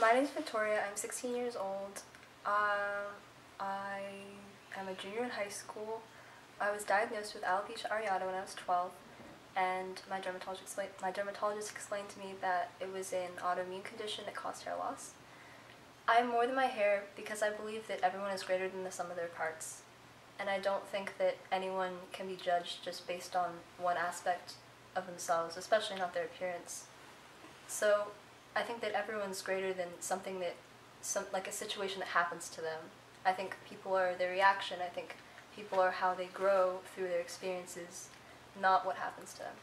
My name is Victoria. I'm 16 years old. Um, I am a junior in high school. I was diagnosed with alopecia areata when I was 12, and my dermatologist, my dermatologist explained to me that it was an autoimmune condition that caused hair loss. I am more than my hair because I believe that everyone is greater than the sum of their parts. And I don't think that anyone can be judged just based on one aspect of themselves, especially not their appearance. So I think that everyone's greater than something that, some like a situation that happens to them. I think people are their reaction. I think people are how they grow through their experiences, not what happens to them.